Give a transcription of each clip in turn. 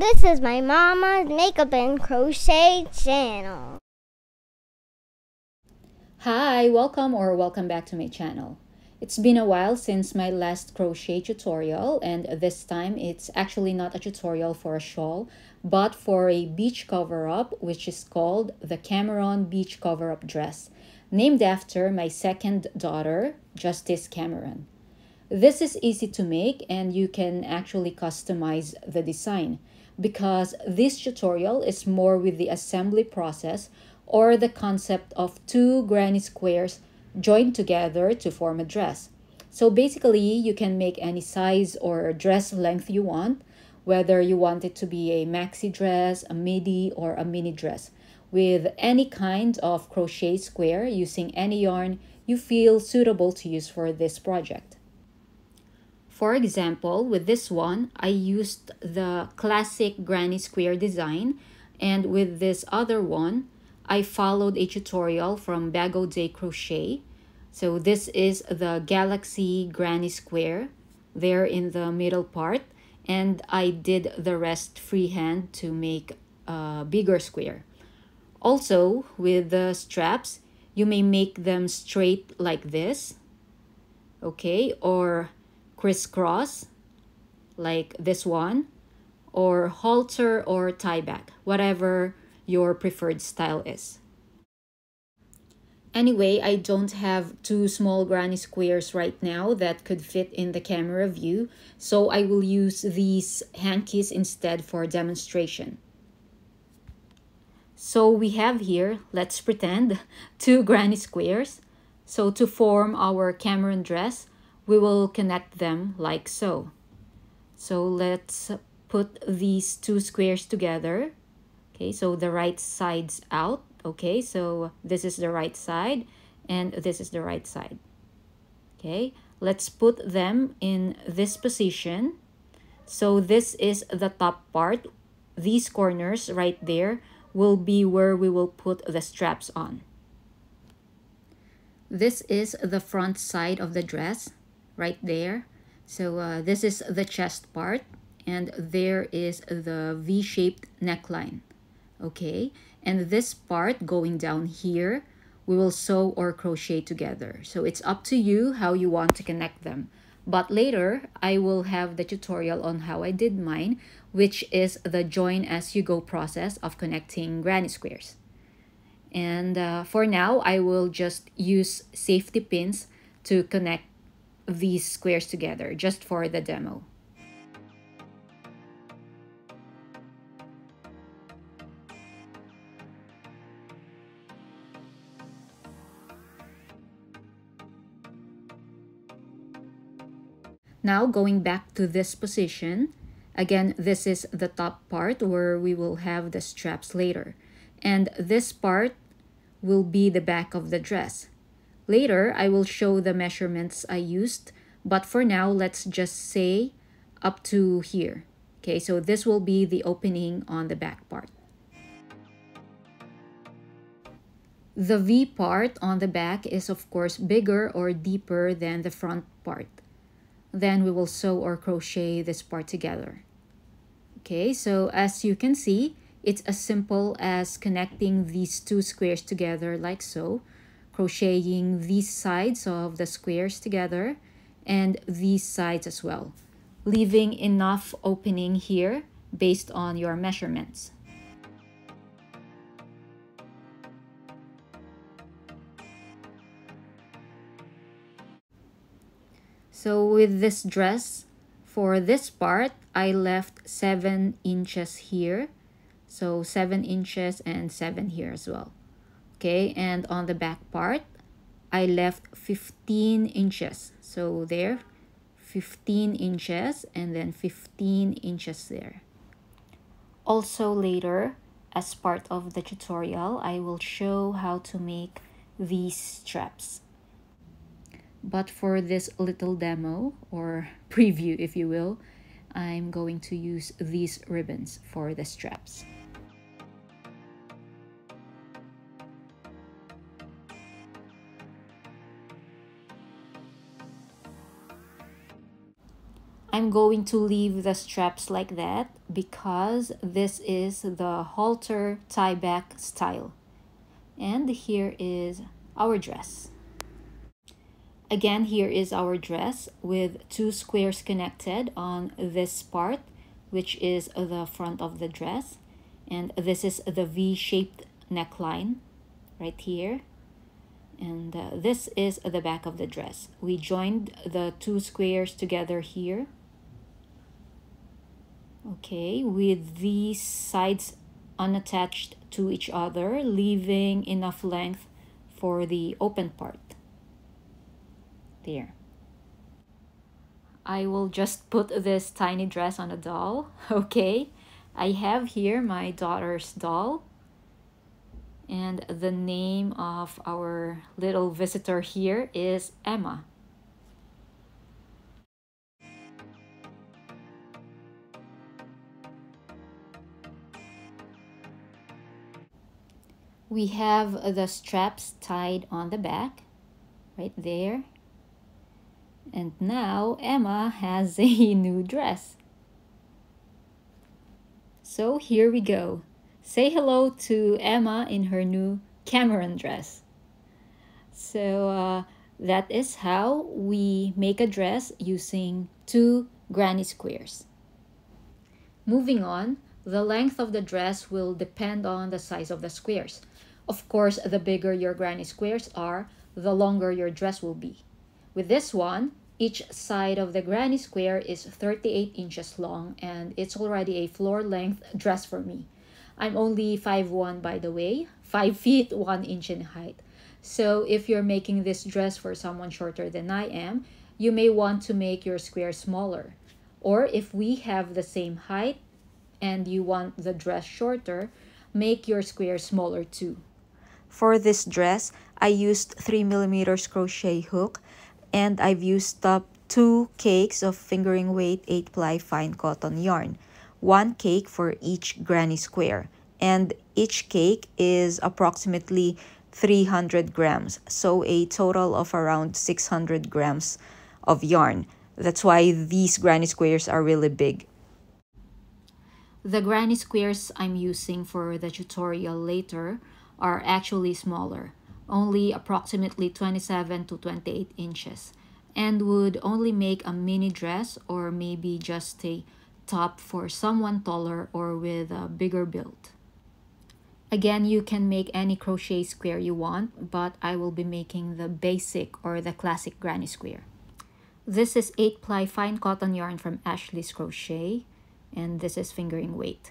This is my mama's makeup and crochet channel. Hi, welcome or welcome back to my channel. It's been a while since my last crochet tutorial and this time it's actually not a tutorial for a shawl but for a beach cover-up which is called the Kameron Beach Cover-Up Dress named after my second daughter, Justise Kameron. This is easy to make and you can actually customize the design because this tutorial is more with the assembly process or the concept of two granny squares joined together to form a dress. So basically, you can make any size or dress length you want, whether you want it to be a maxi dress, a midi, or a mini dress, with any kind of crochet square using any yarn you feel suitable to use for this project. For example, with this one, I used the classic granny square design, and with this other one, I followed a tutorial from Bag O' Day Crochet. So this is the Galaxy Granny Square there in the middle part. And I did the rest freehand to make a bigger square. Also, with the straps, you may make them straight like this. Okay, or crisscross like this one. Or halter or tie back, whatever your preferred style is. Anyway, I don't have two small granny squares right now that could fit in the camera view, so I will use these hankies instead for demonstration. So we have here, let's pretend, two granny squares. So to form our Kameron dress, we will connect them like so. So let's put these two squares together. Okay so the right sides out. Okay so this is the right side and this is the right side. Okay let's put them in this position. So this is the top part. These corners right there will be where we will put the straps on. This is the front side of the dress right there. So uh, this is the chest part and there is the v-shaped neckline okay? And this part going down here we will sew or crochet together. So it's up to you how you want to connect them. But later I will have the tutorial on how I did mine which is the join as you go process of connecting granny squares. And uh, for now I will just use safety pins to connect these squares together just for the demo Now going back to this position, again, this is the top part where we will have the straps later. And this part will be the back of the dress. Later, I will show the measurements I used, but for now, let's just say up to here. Okay, so this will be the opening on the back part. The V part on the back is of course bigger or deeper than the front part then we will sew or crochet this part together. Okay, so as you can see, it's as simple as connecting these two squares together like so, crocheting these sides of the squares together and these sides as well, leaving enough opening here based on your measurements. So with this dress, for this part, I left 7 inches here. So 7 inches and 7 here as well. Okay, and on the back part, I left 15 inches. So there, 15 inches and then 15 inches there. Also later, as part of the tutorial, I will show how to make these straps. But for this little demo or preview, if you will, I'm going to use these ribbons for the straps. I'm going to leave the straps like that because this is the halter tie back style. And here is our dress. Again, here is our dress with two squares connected on this part, which is the front of the dress. And this is the V-shaped neckline right here. And uh, this is the back of the dress. We joined the two squares together here. Okay, with these sides unattached to each other, leaving enough length for the open part there. I will just put this tiny dress on a doll. Okay, I have here my daughter's doll. And the name of our little visitor here is Emma. We have the straps tied on the back, right there. And now Emma has a new dress. So here we go. Say hello to Emma in her new Kameron dress. So uh, that is how we make a dress using two granny squares. Moving on, the length of the dress will depend on the size of the squares. Of course, the bigger your granny squares are, the longer your dress will be. With this one, each side of the granny square is 38 inches long and it's already a floor length dress for me. I'm only 5'1 by the way, 5 feet 1 inch in height. So if you're making this dress for someone shorter than I am, you may want to make your square smaller. Or if we have the same height and you want the dress shorter, make your square smaller too. For this dress, I used 3 millimeters crochet hook and I've used up two cakes of fingering weight 8 ply fine cotton yarn, one cake for each granny square, and each cake is approximately 300 grams, so a total of around 600 grams of yarn. That's why these granny squares are really big. The granny squares I'm using for the tutorial later are actually smaller only approximately 27 to 28 inches and would only make a mini dress or maybe just a top for someone taller or with a bigger build. Again, you can make any crochet square you want, but I will be making the basic or the classic granny square. This is 8 ply fine cotton yarn from Ashley's Crochet, and this is fingering weight.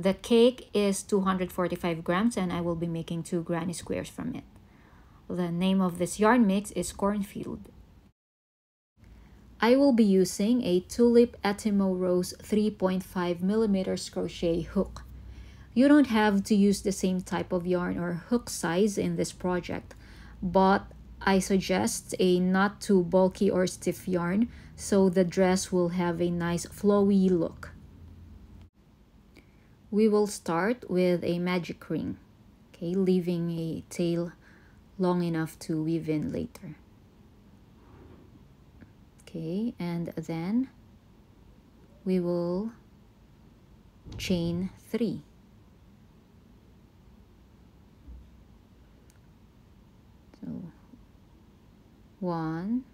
The cake is 245 grams and I will be making two granny squares from it. The name of this yarn mix is Cornfield. I will be using a Tulip Etimo Rose 3.5 millimeters crochet hook. You don't have to use the same type of yarn or hook size in this project, but I suggest a not too bulky or stiff yarn so the dress will have a nice flowy look. We will start with a magic ring, okay, leaving a tail long enough to weave in later. Okay and then we will chain three. So one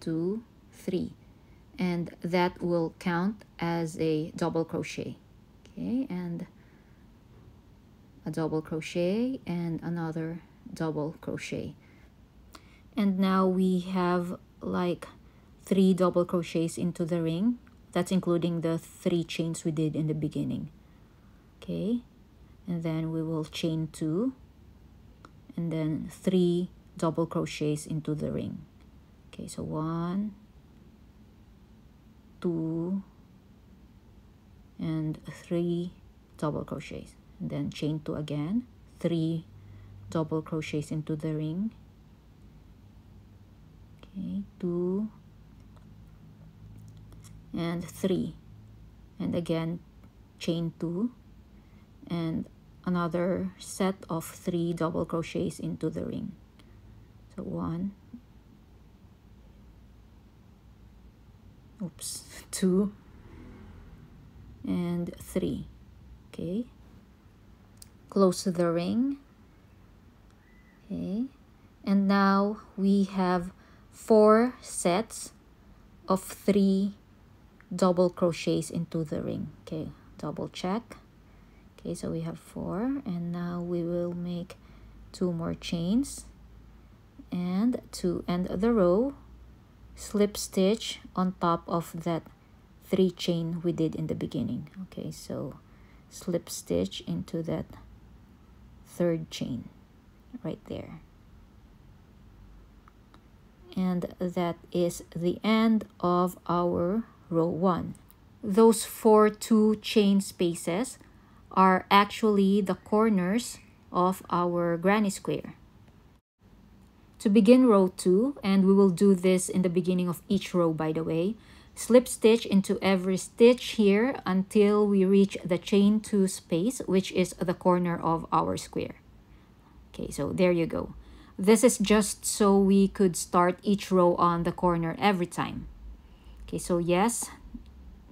two three. And that will count as a double crochet okay and a double crochet and another double crochet. And now we have like three double crochets into the ring. That's including the three chains we did in the beginning. Okay. And then we will chain two. And then three double crochets into the ring. Okay so one two and three double crochets. Then chain two again. Three double crochets into the ring. Okay two. And three. And again chain two. And another set of three double crochets into the ring. So one. Oops two and three. Okay. Close the ring. Okay. And now we have four sets of three double crochets into the ring. Okay. Double check. Okay. So we have four. And now we will make two more chains. And to end the row slip stitch on top of that three chain we did in the beginning okay? So slip stitch into that third chain right there. And that is the end of our row 1 those four two chain spaces are actually the corners of our granny square. To begin row 2 and we will do this in the beginning of each row by the way slip stitch into every stitch here until we reach the chain 2 space which is the corner of our square. Okay so there you go. This is just so we could start each row on the corner every time. Okay so yes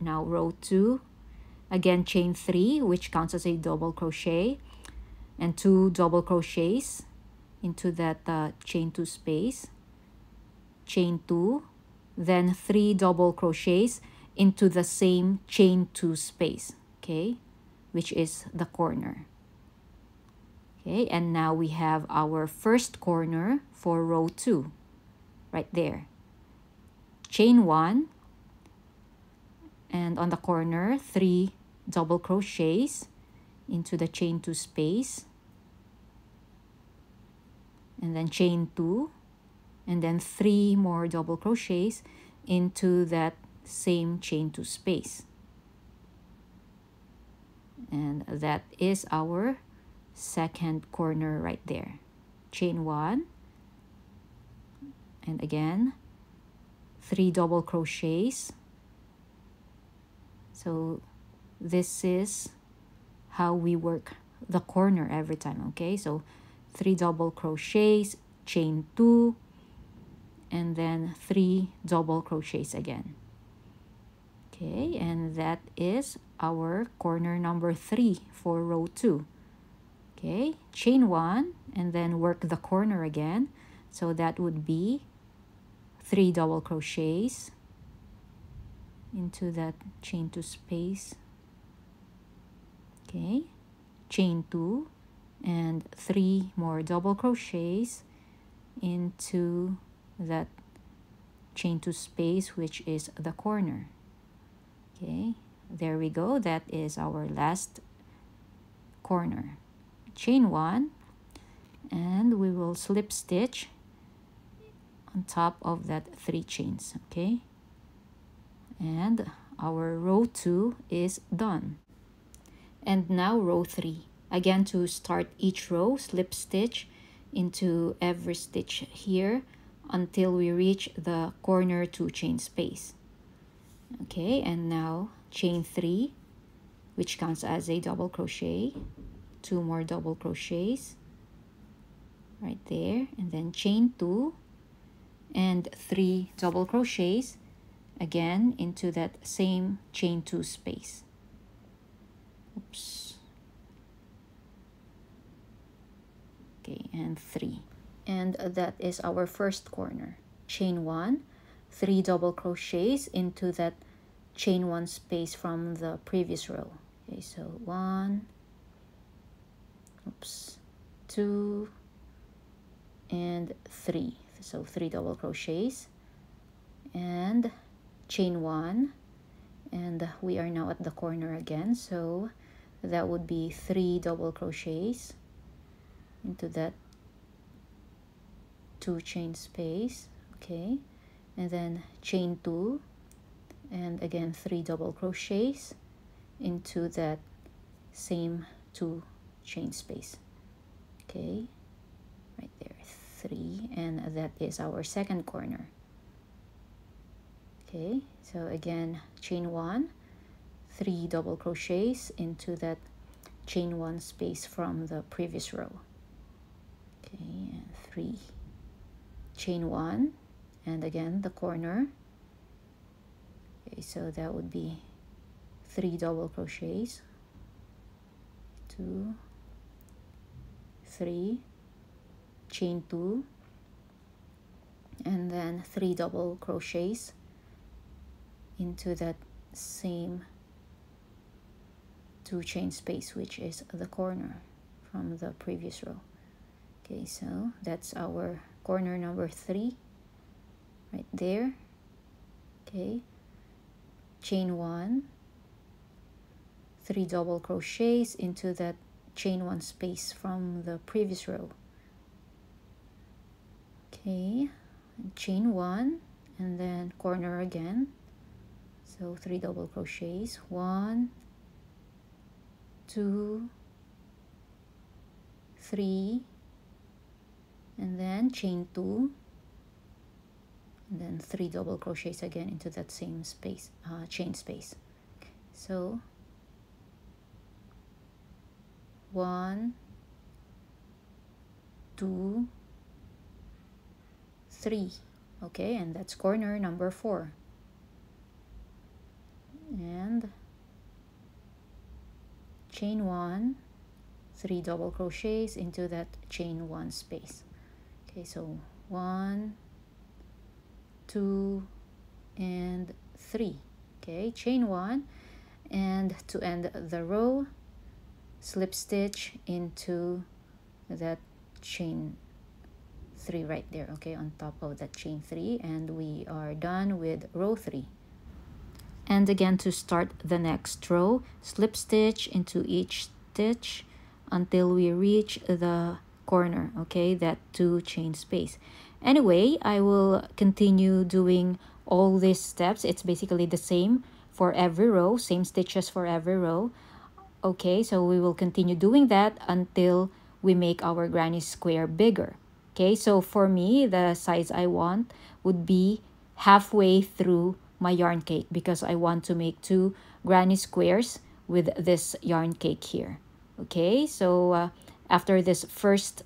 now row 2 again chain 3 which counts as a double crochet and two double crochets into that uh, chain 2 space. Chain 2 then 3 double crochets into the same chain 2 space okay which is the corner. Okay and now we have our first corner for row 2 right there. Chain 1 and on the corner 3 double crochets into the chain 2 space. And then chain two and then three more double crochets into that same chain two space. And that is our second corner right there. Chain one. And again three double crochets. So this is how we work the corner every time okay? So three double crochets chain two and then three double crochets again. Okay and that is our corner number three for row two. Okay chain one and then work the corner again. So that would be three double crochets into that chain two space. Okay chain two and three more double crochets into that chain two space which is the corner. Okay there we go. That is our last corner. Chain one and we will slip stitch on top of that three chains okay? And our row two is done. And now row three. Again, to start each row, slip stitch into every stitch here until we reach the corner two chain space. Okay, and now chain three, which counts as a double crochet, two more double crochets right there, and then chain two and three double crochets again into that same chain two space. Oops. okay and three and that is our first corner. Chain one three double crochets into that chain one space from the previous row. Okay so one oops two and three. So three double crochets. And chain one and we are now at the corner again. So that would be three double crochets into that two chain space okay? And then chain two and again three double crochets into that same two chain space okay? Right there three and that is our second corner okay? So again chain one three double crochets into that chain one space from the previous row okay? And three chain one and again the corner. Okay so that would be three double crochets. Two. Three. Chain two. And then three double crochets into that same two chain space which is the corner from the previous row. Okay so that's our corner number three right there okay. Chain one three double crochets into that chain one space from the previous row okay. Chain one and then corner again so three double crochets one two three and then chain two. And then three double crochets again into that same space uh, chain space. So one two three. Okay and that's corner number four. And chain one three double crochets into that chain one space okay so one two and three. Okay chain one and to end the row slip stitch into that chain three right there okay on top of that chain three and we are done with row three. And again to start the next row slip stitch into each stitch until we reach the corner okay? That two chain space. Anyway i will continue doing all these steps. It's basically the same for every row same stitches for every row okay? So we will continue doing that until we make our granny square bigger okay? So for me the size i want would be halfway through my yarn cake because i want to make two granny squares with this yarn cake here okay? So uh, after this first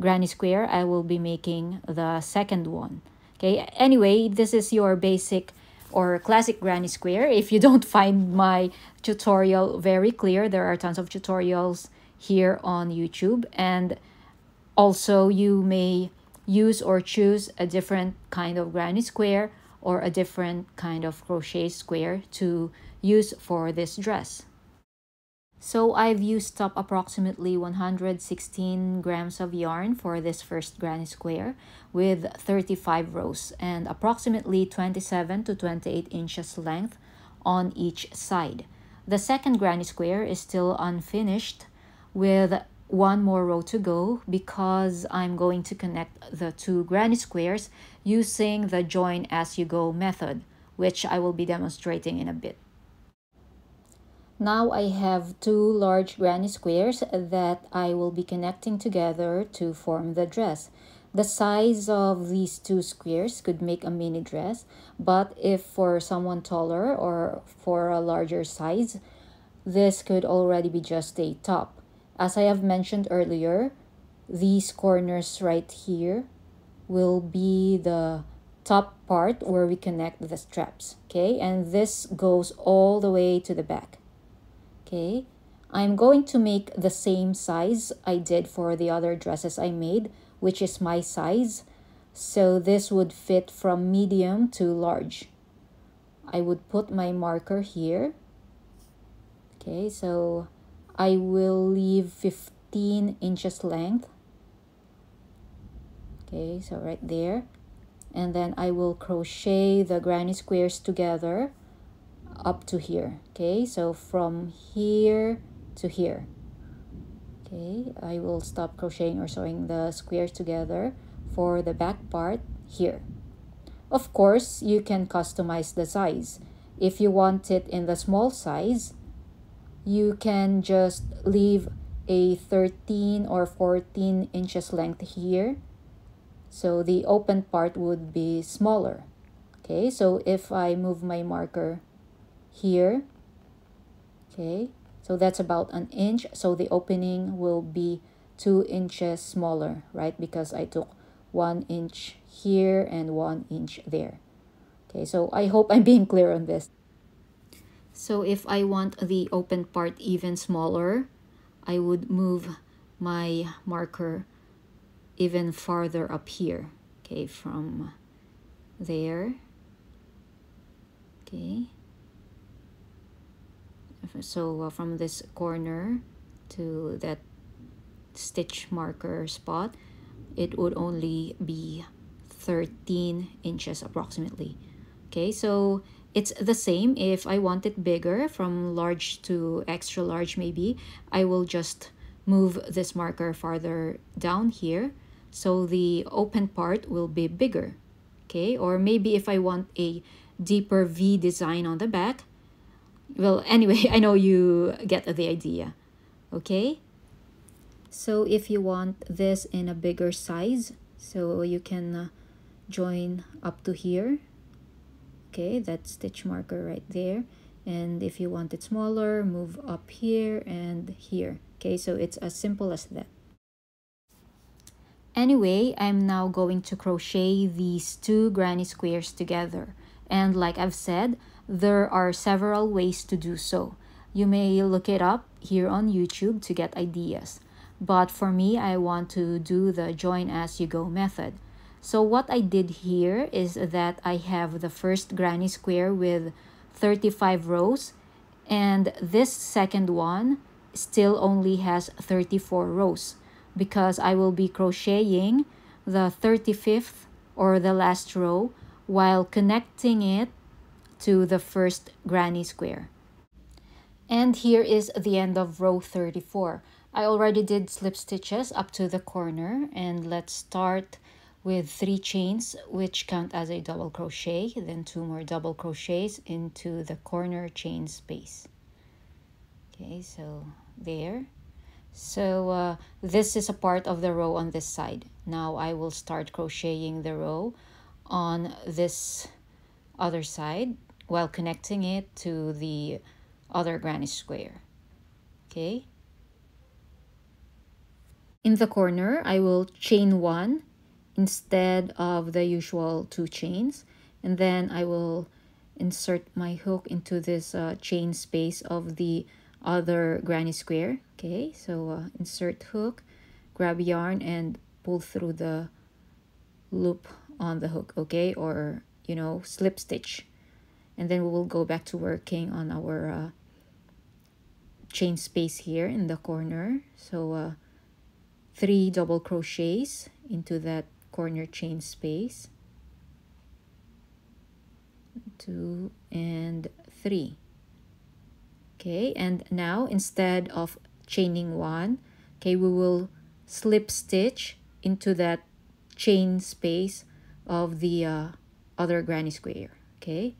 granny square i will be making the second one. Okay anyway this is your basic or classic granny square. If you don't find my tutorial very clear there are tons of tutorials here on youtube. And also you may use or choose a different kind of granny square or a different kind of crochet square to use for this dress so I've used up approximately 116 grams of yarn for this first granny square with 35 rows and approximately 27 to 28 inches length on each side. The second granny square is still unfinished with one more row to go because I'm going to connect the two granny squares using the join as you go method, which I will be demonstrating in a bit. Now I have two large granny squares that I will be connecting together to form the dress. The size of these two squares could make a mini dress, but if for someone taller or for a larger size, this could already be just a top. As I have mentioned earlier, these corners right here will be the top part where we connect the straps, okay? And this goes all the way to the back okay I'm going to make the same size I did for the other dresses I made which is my size. So this would fit from medium to large. I would put my marker here. Okay so I will leave 15 inches length. Okay so right there. And then I will crochet the granny squares together up to here okay? So from here to here okay? I will stop crocheting or sewing the squares together for the back part here. Of course you can customize the size. If you want it in the small size you can just leave a 13 or 14 inches length here. So the open part would be smaller okay? So if I move my marker here okay so that's about an inch so the opening will be two inches smaller right because I took one inch here and one inch there okay so I hope I'm being clear on this So if I want the open part even smaller, I would move my marker even farther up here. Okay, from there. Okay. So uh, from this corner to that stitch marker spot, it would only be 13 inches approximately. Okay, so it's the same. If I want it bigger from large to extra large maybe I will just move this marker farther down here. So the open part will be bigger. Okay or maybe if I want a deeper V design on the back well anyway I know you get the idea okay? So if you want this in a bigger size so you can uh, join up to here okay? That stitch marker right there. And if you want it smaller move up here and here okay? So it's as simple as that. Anyway i'm now going to crochet these two granny squares together. And like i've said there are several ways to do so. You may look it up here on youtube to get ideas. But for me i want to do the join as you go method. So what I did here is that I have the first granny square with 35 rows and this second one still only has 34 rows because I will be crocheting the 35th or the last row while connecting it to the first granny square. And here is the end of row 34. I already did slip stitches up to the corner and let's start with three chains which count as a double crochet then two more double crochets into the corner chain space okay so there so uh, this is a part of the row on this side now I will start crocheting the row on this other side while connecting it to the other granny square. Okay? In the corner I will chain one instead of the usual two chains and then I will insert my hook into this uh, chain space of the other granny square. Okay? So uh, insert hook grab yarn and pull through the loop on the hook. Okay? Or you know slip stitch and then we will go back to working on our uh, chain space here in the corner. So uh, three double crochets into that corner chain space. Two and three. Okay and now instead of chaining one okay we will slip stitch into that chain space of the uh, other granny square okay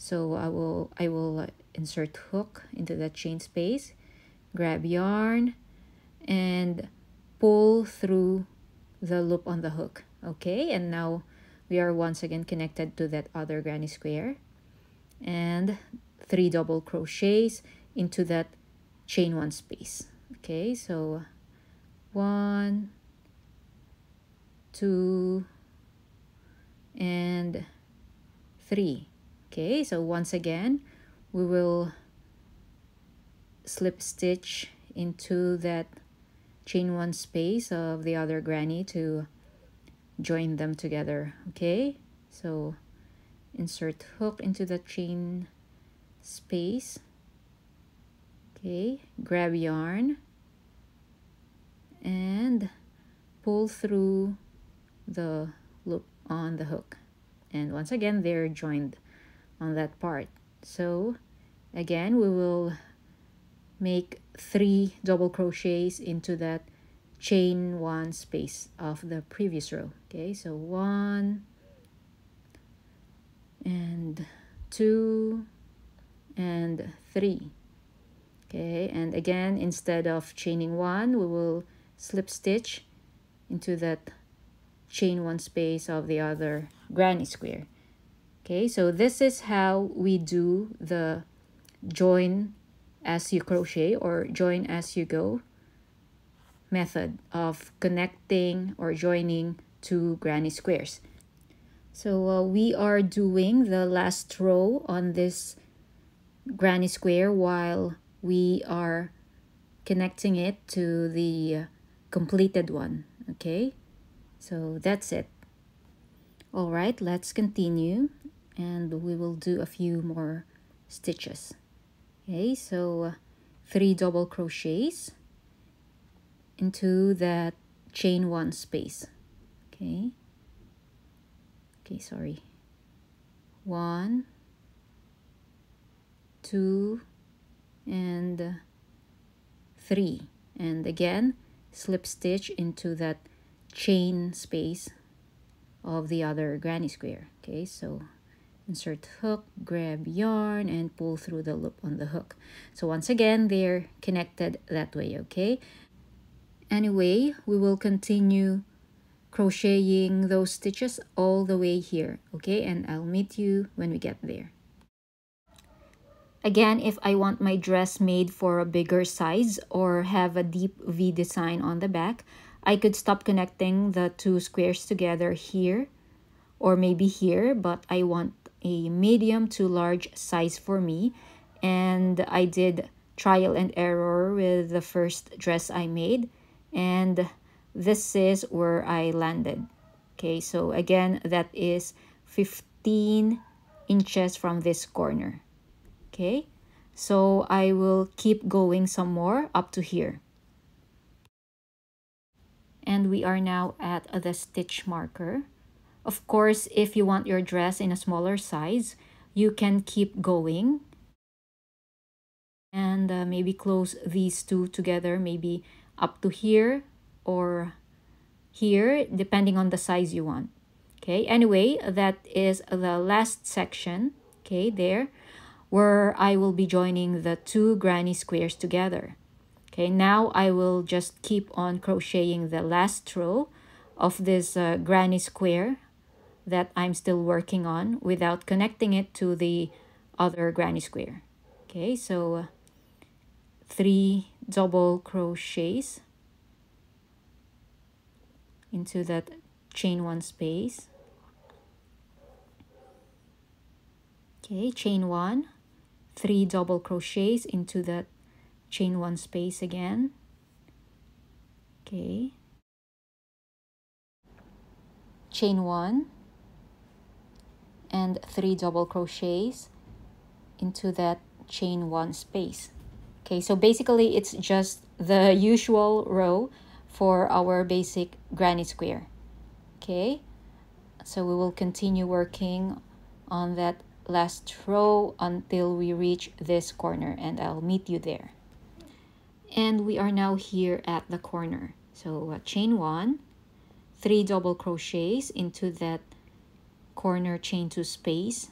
so I will I will uh, insert hook into that chain space grab yarn and pull through the loop on the hook okay? And now we are once again connected to that other granny square. And three double crochets into that chain one space okay? So one two and three okay so once again we will slip stitch into that chain one space of the other granny to join them together okay? So insert hook into the chain space okay? Grab yarn and pull through the loop on the hook. And once again they're joined on that part. So again we will make three double crochets into that chain one space of the previous row okay? So one and two and three okay? And again instead of chaining one we will slip stitch into that chain one space of the other granny square okay so this is how we do the join as you crochet or join as you go method of connecting or joining two granny squares. So uh, we are doing the last row on this granny square while we are connecting it to the completed one okay? So that's it. All right let's continue and we will do a few more stitches. Okay so uh, three double crochets into that chain one space. Okay. Okay sorry. One two and uh, three. And again slip stitch into that chain space of the other granny square. Okay so insert hook grab yarn and pull through the loop on the hook. So once again they're connected that way okay? Anyway we will continue crocheting those stitches all the way here okay? And I'll meet you when we get there. Again, if I want my dress made for a bigger size or have a deep V design on the back, I could stop connecting the two squares together here or maybe here, but I want a medium to large size for me. And I did trial and error with the first dress I made. And this is where I landed. Okay, so again, that is 15 inches from this corner okay so I will keep going some more up to here and we are now at the stitch marker of course if you want your dress in a smaller size you can keep going and uh, maybe close these two together maybe up to here or here depending on the size you want okay anyway that is the last section okay there where I will be joining the two granny squares together. Okay, now I will just keep on crocheting the last row of this uh, granny square that I'm still working on without connecting it to the other granny square. Okay, so uh, three double crochets into that chain one space. Okay, chain one three double crochets into that chain one space again okay chain one and three double crochets into that chain one space okay so basically it's just the usual row for our basic granny square okay so we will continue working on that last row until we reach this corner and I'll meet you there. And we are now here at the corner. So uh, chain one, three double crochets into that corner chain two space.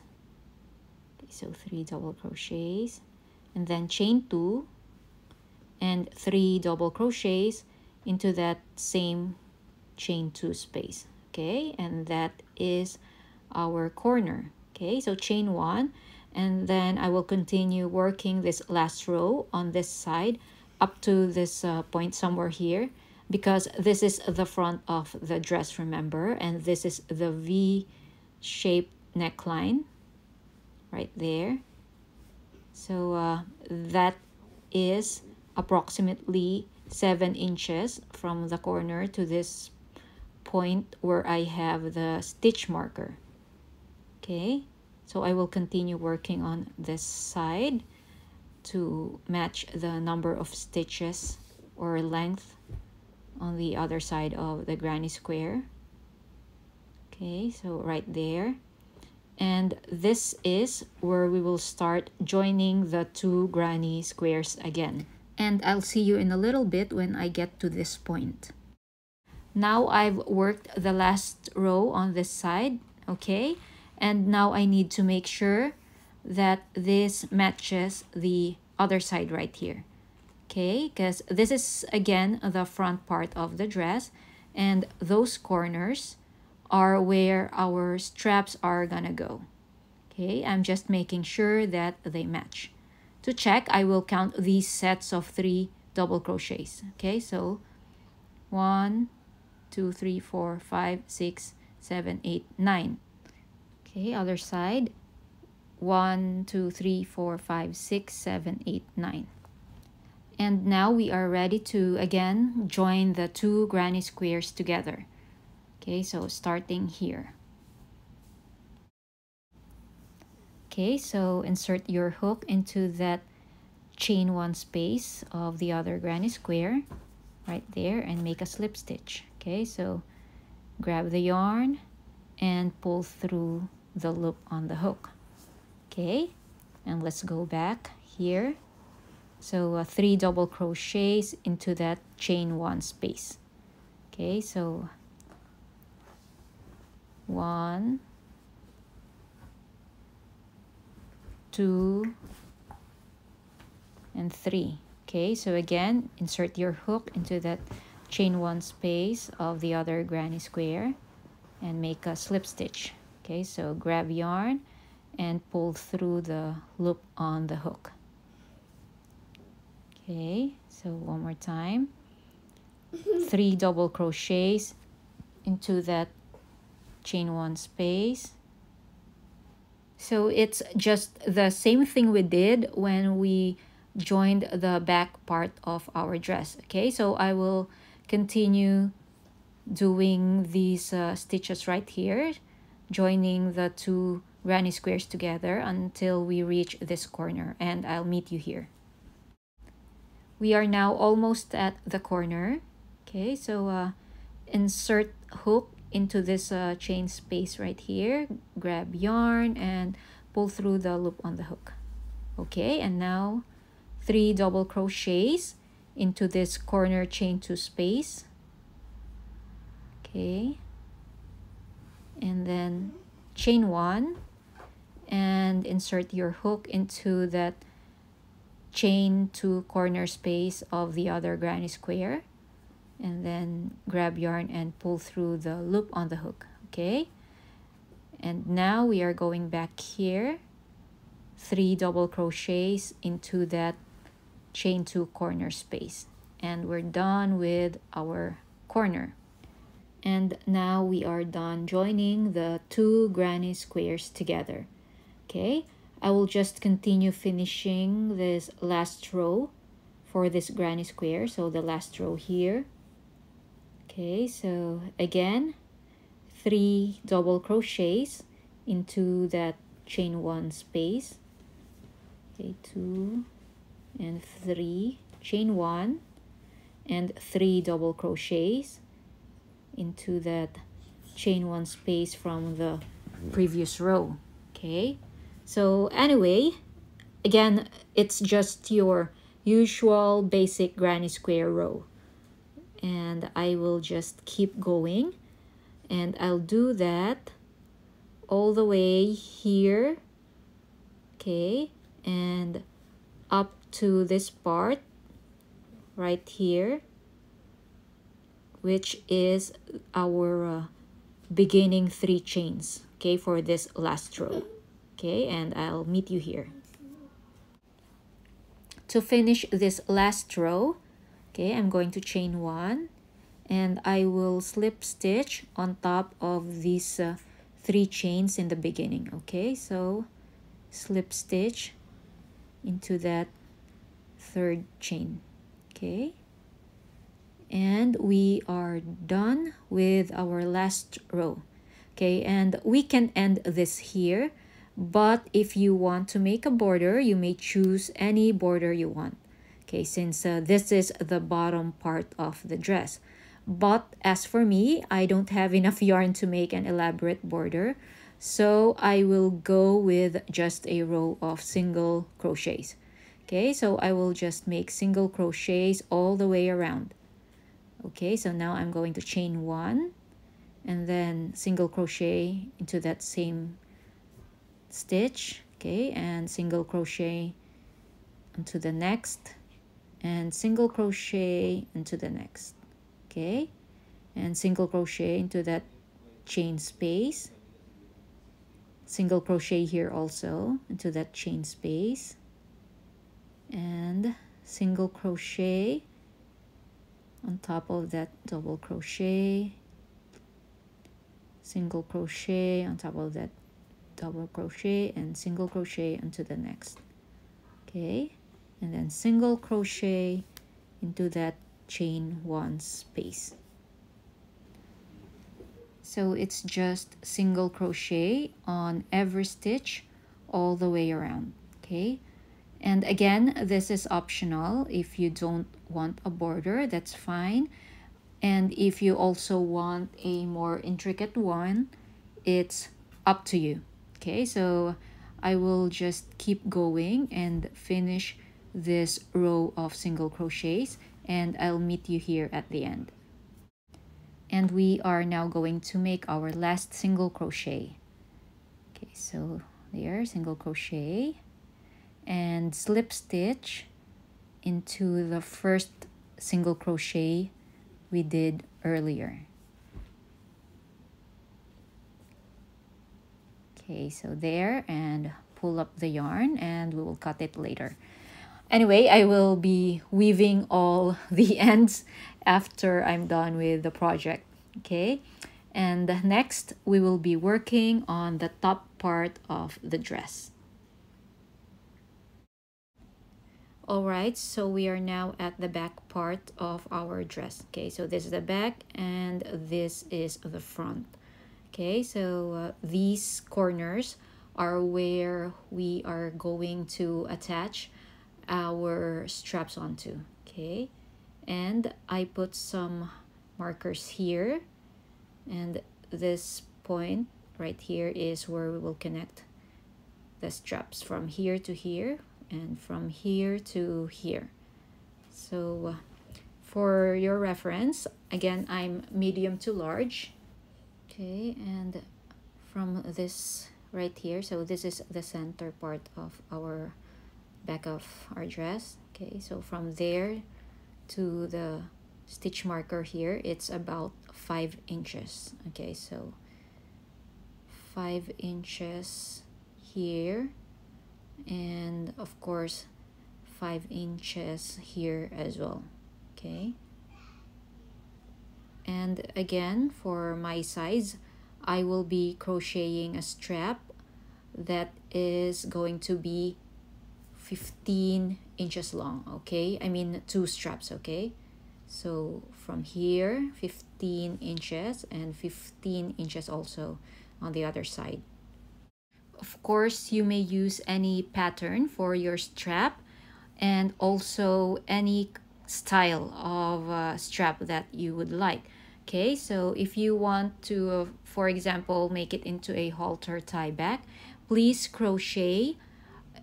Okay, so three double crochets and then chain two and three double crochets into that same chain two space okay? And that is our corner okay? So chain one and then I will continue working this last row on this side up to this uh, point somewhere here because this is the front of the dress remember? And this is the V shape neckline right there. So uh, that is approximately seven inches from the corner to this point where I have the stitch marker. Okay? So I will continue working on this side to match the number of stitches or length on the other side of the granny square okay so right there. And this is where we will start joining the two granny squares again. And I'll see you in a little bit when I get to this point. Now I've worked the last row on this side okay? And now I need to make sure that this matches the other side right here okay? Because this is again the front part of the dress. And those corners are where our straps are gonna go. Okay I'm just making sure that they match. To check I will count these sets of three double crochets. Okay so one two three four five six seven eight nine. Okay other side. One two three four five six seven eight nine. And now we are ready to again join the two granny squares together okay so starting here. Okay so insert your hook into that chain one space of the other granny square right there and make a slip stitch. Okay so grab the yarn and pull through the loop on the hook. Okay and let's go back here. So uh, three double crochets into that chain one space. Okay so one two and three. Okay so again insert your hook into that chain one space of the other granny square and make a slip stitch. Okay so grab yarn and pull through the loop on the hook. Okay so one more time. Three double crochets into that chain one space. So it's just the same thing we did when we joined the back part of our dress okay? So I will continue doing these uh, stitches right here joining the two granny squares together until we reach this corner and I'll meet you here. We are now almost at the corner okay? So uh, insert hook into this uh, chain space right here. Grab yarn and pull through the loop on the hook. Okay and now three double crochets into this corner chain two space. Okay. And then chain one and insert your hook into that chain two corner space of the other granny square and then grab yarn and pull through the loop on the hook okay? And now we are going back here three double crochets into that chain two corner space. And we're done with our corner. And now we are done joining the two granny squares together okay? I will just continue finishing this last row for this granny square. So the last row here okay so again three double crochets into that chain one space okay two and three chain one and three double crochets into that chain one space from the previous row okay so anyway, again, it's just your usual basic granny square row. And I will just keep going. And I'll do that all the way here. Okay. And up to this part right here which is our uh, beginning three chains okay for this last row okay and I'll meet you here to finish this last row okay I'm going to chain one and I will slip stitch on top of these uh, three chains in the beginning okay? So slip stitch into that third chain okay? And we are done with our last row okay? And we can end this here but if you want to make a border, you may choose any border you want. Okay, since uh, this is the bottom part of the dress. But as for me, I don't have enough yarn to make an elaborate border. So I will go with just a row of single crochets. Okay, so I will just make single crochets all the way around. Okay, so now I'm going to chain one and then single crochet into that same stitch okay and single crochet into the next and single crochet into the next okay? And single crochet into that chain space. Single crochet here also into that chain space. And single crochet on top of that double crochet. Single crochet on top of that double crochet and single crochet into the next okay and then single crochet into that chain one space. So it's just single crochet on every stitch all the way around okay? And again this is optional. If you don't want a border that's fine. And if you also want a more intricate one it's up to you okay? So I will just keep going and finish this row of single crochets and I'll meet you here at the end. And we are now going to make our last single crochet. Okay so there single crochet. And slip stitch into the first single crochet we did earlier. Okay so there and pull up the yarn and we will cut it later anyway I will be weaving all the ends after I'm done with the project okay? And next we will be working on the top part of the dress. All right so we are now at the back part of our dress okay? So this is the back and this is the front okay? So uh, these corners are where we are going to attach our straps onto okay? And I put some markers here. And this point right here is where we will connect the straps from here to here and from here to here. So uh, for your reference again I'm medium to large okay? And from this right here so this is the center part of our back of our dress okay? So from there to the stitch marker here it's about five inches okay? So five inches here and of course five inches here as well okay? And again for my size I will be crocheting a strap that is going to be 15 inches long okay? I mean two straps okay? So from here 15 inches and 15 inches also on the other side. Of course, you may use any pattern for your strap and also any style of uh, strap that you would like. Okay, so if you want to, uh, for example, make it into a halter tie back, please crochet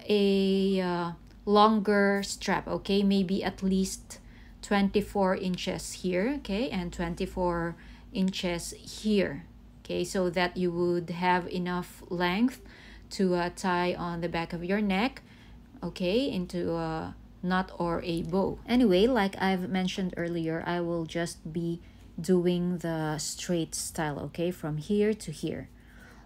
a uh, longer strap, okay? Maybe at least 24 inches here, okay? And 24 inches here, okay? So that you would have enough length to uh, tie on the back of your neck okay into a knot or a bow anyway like i've mentioned earlier i will just be doing the straight style okay from here to here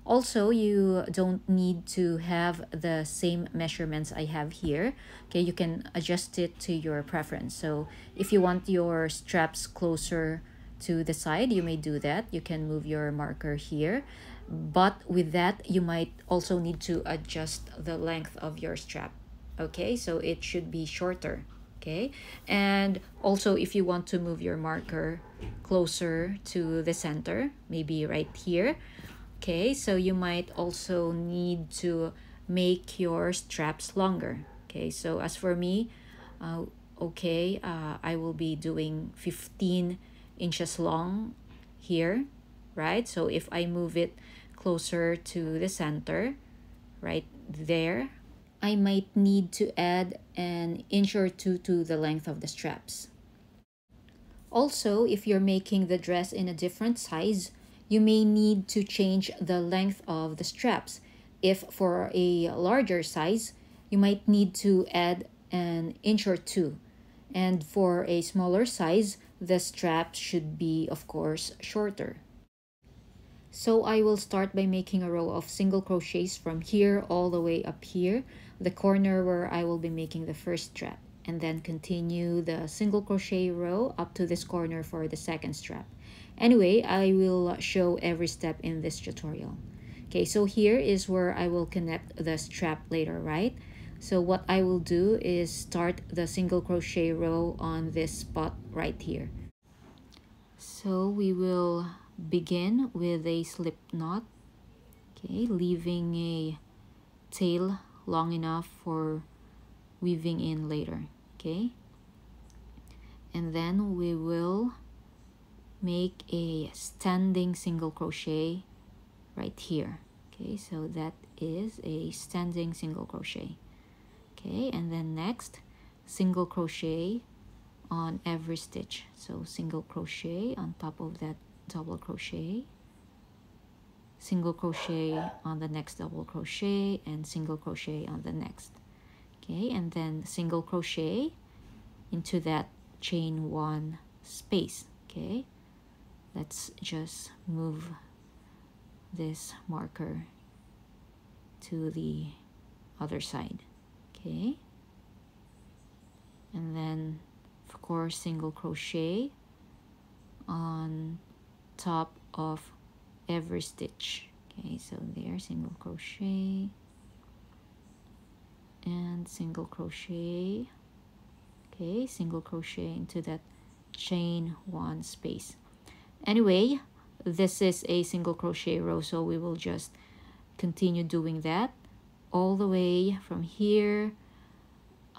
also you don't need to have the same measurements i have here. Okay you can adjust it to your preference. So if you want your straps closer to the side you may do that. You can move your marker here. But with that you might also need to adjust the length of your strap. Okay so it should be shorter. Okay and also if you want to move your marker closer to the center maybe right here okay so you might also need to make your straps longer okay so as for me uh, okay uh, I will be doing 15 inches long here right so if I move it closer to the center right there I might need to add an inch or two to the length of the straps. Also, if you're making the dress in a different size, you may need to change the length of the straps. If for a larger size, you might need to add an inch or two. And for a smaller size, the straps should be, of course, shorter. So I will start by making a row of single crochets from here all the way up here, the corner where I will be making the first strap, and then continue the single crochet row up to this corner for the second strap. Anyway, I will show every step in this tutorial. Okay, so here is where I will connect the strap later, right? So what I will do is start the single crochet row on this spot right here. So we will begin with a slip knot, okay, leaving a tail long enough for weaving in later, okay? And then we will make a standing single crochet right here. Okay so that is a standing single crochet. Okay and then next single crochet on every stitch. So single crochet on top of that double crochet. Single crochet on the next double crochet and single crochet on the next okay and then single crochet into that chain one space okay? Let's just move this marker to the other side okay? And then of course single crochet on top of every stitch okay? So there single crochet and single crochet okay single crochet into that chain one space anyway this is a single crochet row so we will just continue doing that all the way from here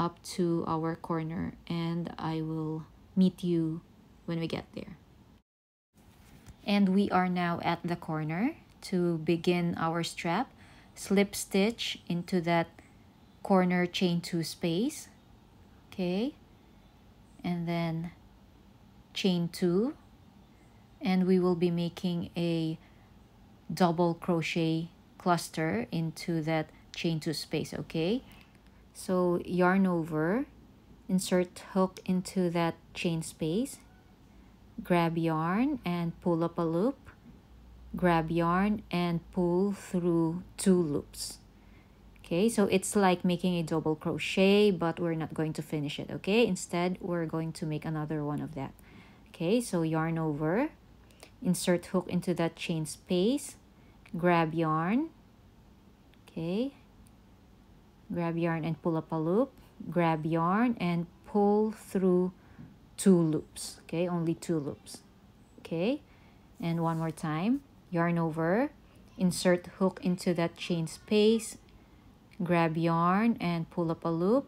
up to our corner and I will meet you when we get there. And we are now at the corner to begin our strap. Slip stitch into that corner chain two space. Okay. And then chain two and we will be making a double crochet cluster into that chain two space okay so yarn over insert hook into that chain space grab yarn and pull up a loop grab yarn and pull through two loops okay? So it's like making a double crochet but we're not going to finish it okay? Instead we're going to make another one of that okay? So yarn over insert hook into that chain space grab yarn okay? Grab yarn and pull up a loop grab yarn and pull through two loops okay? Only two loops okay? And one more time yarn over insert hook into that chain space grab yarn and pull up a loop.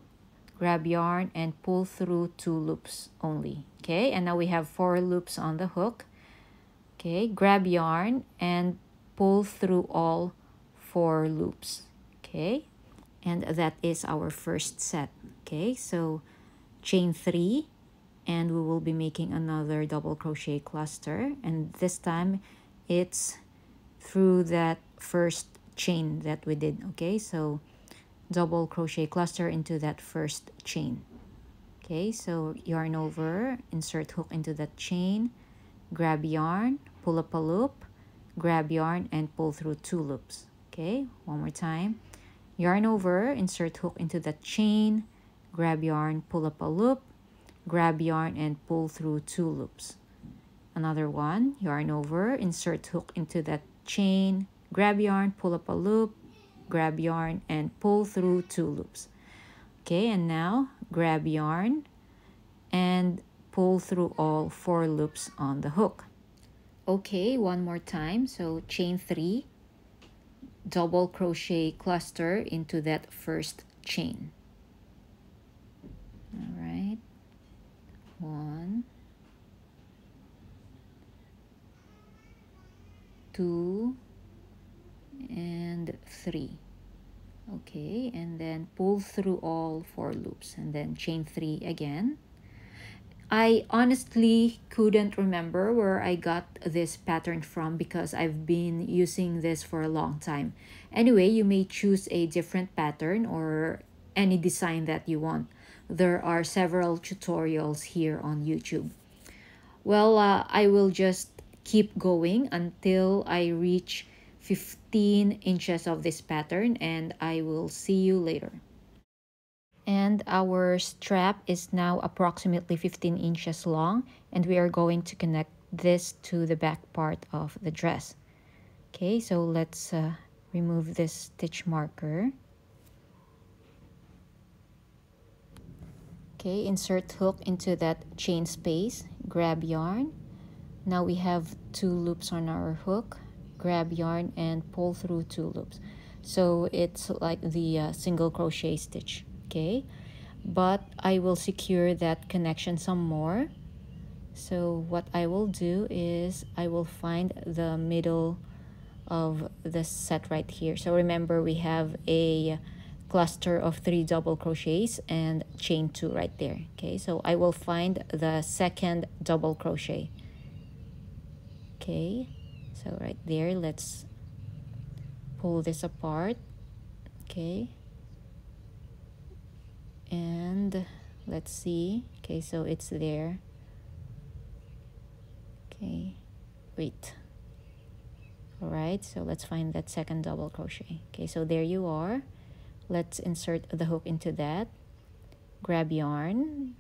Grab yarn and pull through two loops only okay? And now we have four loops on the hook okay? Grab yarn and pull through all four loops okay? And that is our first set okay? So chain three and we will be making another double crochet cluster. And this time it's through that first chain that we did okay? So double crochet cluster into that first chain okay so yarn over insert hook into that chain grab yarn pull up a loop, grab yarn and pull through two loops. Okay, one more time. Yarn over, insert hook into the chain, grab yarn, pull up a loop, grab yarn and pull through two loops. Another one, yarn over, insert hook into that chain, grab yarn, pull up a loop, grab yarn and pull through two loops. Okay, and now grab yarn and pull through all four loops on the hook. Okay one more time. So chain three double crochet cluster into that first chain. All right. One two and three okay and then pull through all four loops and then chain three again I honestly couldn't remember where I got this pattern from because I've been using this for a long time. Anyway, you may choose a different pattern or any design that you want. There are several tutorials here on YouTube. Well, uh, I will just keep going until I reach 15 inches of this pattern and I will see you later. And our strap is now approximately 15 inches long and we are going to connect this to the back part of the dress. Okay so let's uh, remove this stitch marker. Okay insert hook into that chain space. Grab yarn. Now we have two loops on our hook grab yarn and pull through two loops so it's like the uh, single crochet stitch okay? But I will secure that connection some more. So what I will do is I will find the middle of the set right here. So remember we have a cluster of three double crochets and chain two right there okay? So I will find the second double crochet okay so right there let's pull this apart. Okay. And let's see. Okay so it's there. Okay. Wait. All right so let's find that second double crochet. Okay so there you are. Let's insert the hook into that. Grab yarn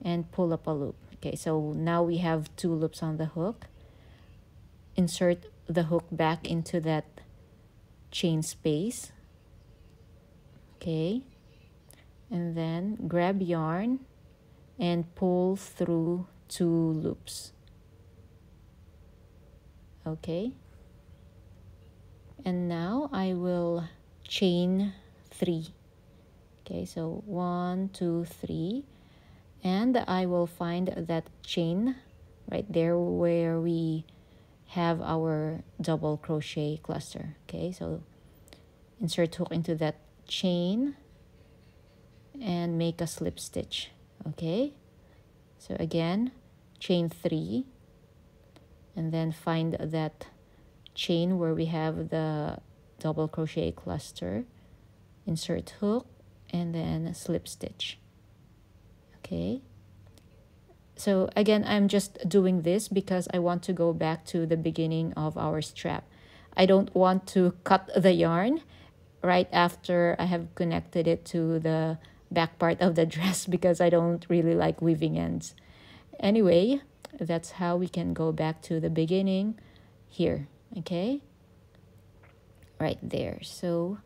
and pull up a loop. Okay so now we have two loops on the hook insert the hook back into that chain space. Okay. And then grab yarn and pull through two loops. Okay. And now I will chain three. Okay so one two three. And I will find that chain right there where we have our double crochet cluster okay? So insert hook into that chain and make a slip stitch okay? So again chain three and then find that chain where we have the double crochet cluster insert hook and then slip stitch okay so again I'm just doing this because I want to go back to the beginning of our strap. I don't want to cut the yarn right after I have connected it to the back part of the dress because I don't really like weaving ends. Anyway that's how we can go back to the beginning here okay? Right there. So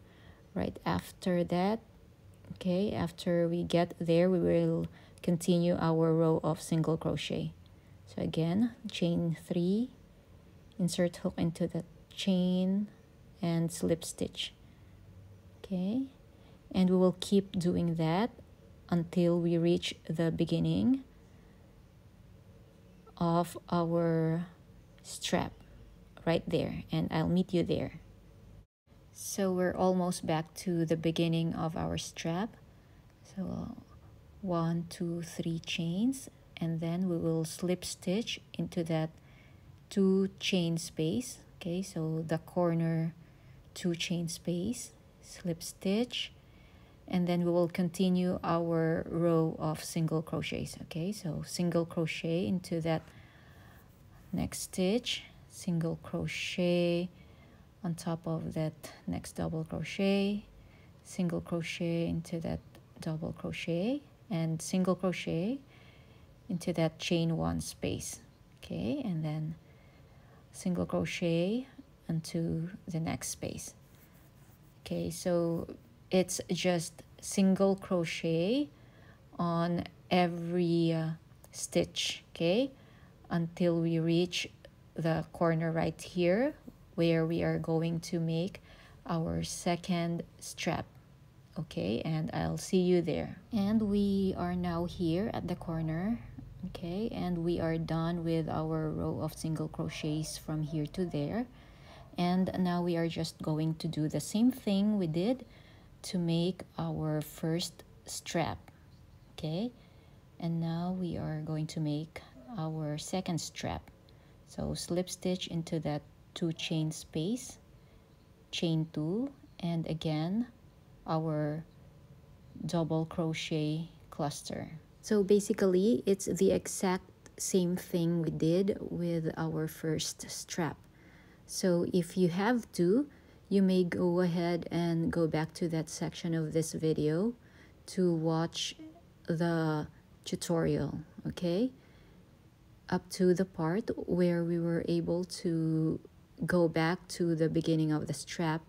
right after that okay after we get there we will continue our row of single crochet. So again chain three insert hook into the chain and slip stitch. Okay and we will keep doing that until we reach the beginning of our strap right there and I'll meet you there. So we're almost back to the beginning of our strap. So one, two, three chains and then we will slip stitch into that two chain space. Okay, so the corner two chain space, slip stitch, and then we will continue our row of single crochets. Okay, so single crochet into that next stitch, single crochet, on top of that next double crochet single crochet into that double crochet and single crochet into that chain one space okay? And then single crochet into the next space okay? So it's just single crochet on every uh, stitch okay? Until we reach the corner right here where we are going to make our second strap okay and I'll see you there. And we are now here at the corner okay and we are done with our row of single crochets from here to there. And now we are just going to do the same thing we did to make our first strap okay? And now we are going to make our second strap. So slip stitch into that two chain space chain two and again our double crochet cluster. So basically it's the exact same thing we did with our first strap. So if you have to you may go ahead and go back to that section of this video to watch the tutorial okay? Up to the part where we were able to go back to the beginning of the strap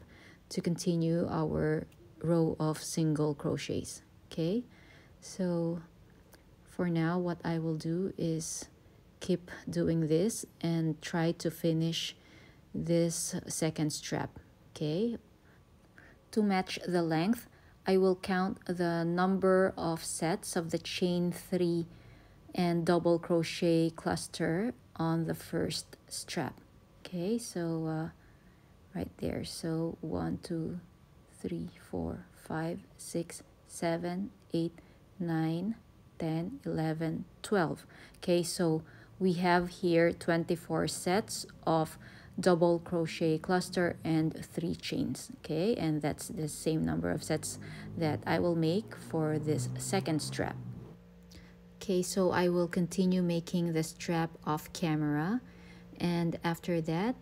to continue our row of single crochets okay? So for now what I will do is keep doing this and try to finish this second strap okay? To match the length I will count the number of sets of the chain 3 and double crochet cluster on the first strap okay? So uh, right there. So one two three four five six seven eight nine 10 11 12 okay so we have here 24 sets of double crochet cluster and three chains. Okay and that's the same number of sets that I will make for this second strap. Okay so I will continue making the strap off camera. And after that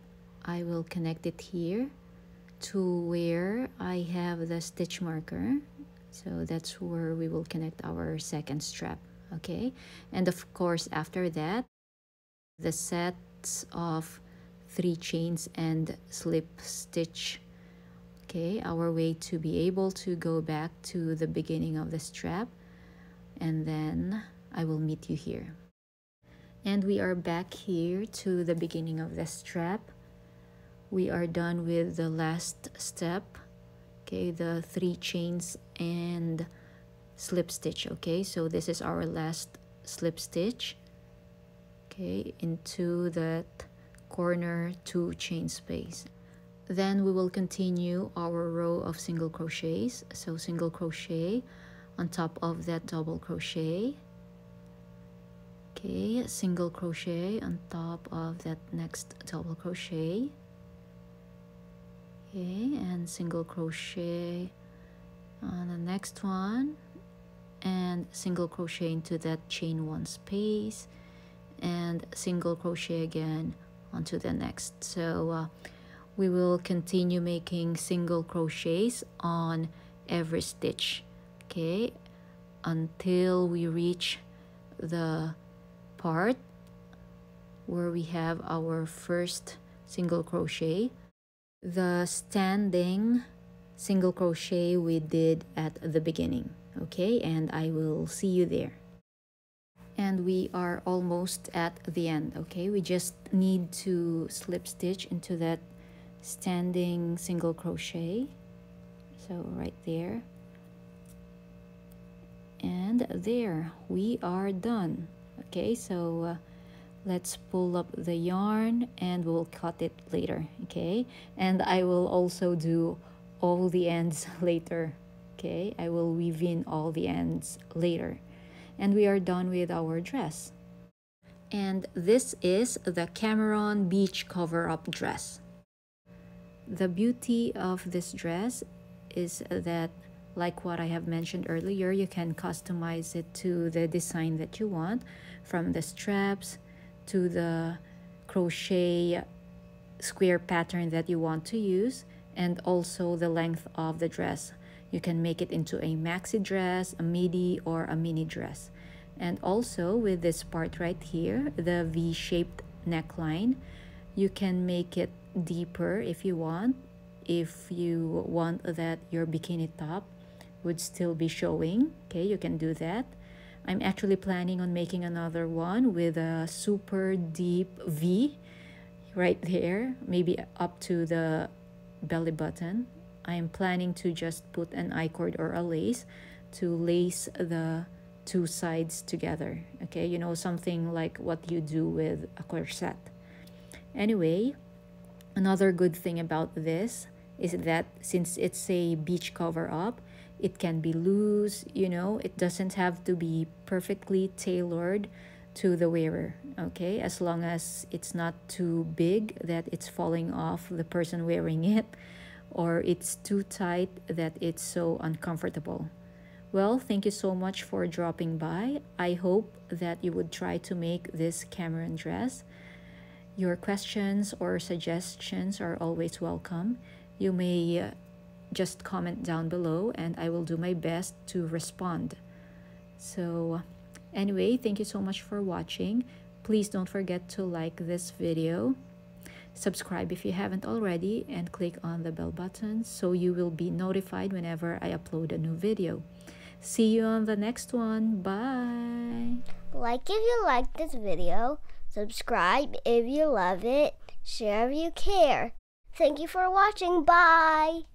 I will connect it here to where I have the stitch marker. So that's where we will connect our second strap okay? And of course after that the sets of three chains and slip stitch okay? Our way to be able to go back to the beginning of the strap and then I will meet you here. And we are back here to the beginning of the strap we are done with the last step okay the three chains and slip stitch okay? So this is our last slip stitch okay into that corner two chain space. Then we will continue our row of single crochets. So single crochet on top of that double crochet okay? Single crochet on top of that next double crochet okay and single crochet on the next one and single crochet into that chain one space and single crochet again onto the next. So uh, we will continue making single crochets on every stitch okay? Until we reach the part where we have our first single crochet the standing single crochet we did at the beginning okay? And I will see you there. And we are almost at the end okay? We just need to slip stitch into that standing single crochet. So right there. And there we are done okay? So uh, let's pull up the yarn and we'll cut it later okay? And I will also do all the ends later okay? I will weave in all the ends later. And we are done with our dress. And this is the Kameron beach cover-up dress. The beauty of this dress is that like what I have mentioned earlier you can customize it to the design that you want from the straps to the crochet square pattern that you want to use and also the length of the dress. You can make it into a maxi dress, a midi, or a mini dress. And also with this part right here, the V-shaped neckline, you can make it deeper if you want. If you want that your bikini top would still be showing, okay, you can do that. I'm actually planning on making another one with a super deep V right there, maybe up to the belly button. I'm planning to just put an I-cord or a lace to lace the two sides together. Okay, you know, something like what you do with a corset. Anyway, another good thing about this is that since it's a beach cover up, it can be loose, you know, it doesn't have to be perfectly tailored to the wearer, okay? As long as it's not too big that it's falling off the person wearing it or it's too tight that it's so uncomfortable. Well, thank you so much for dropping by. I hope that you would try to make this Kameron dress. Your questions or suggestions are always welcome. You may uh, just comment down below and I will do my best to respond. So anyway, thank you so much for watching. Please don't forget to like this video. subscribe if you haven't already, and click on the bell button so you will be notified whenever I upload a new video. See you on the next one. Bye. Like if you like this video, subscribe if you love it, share if you care. Thank you for watching. Bye.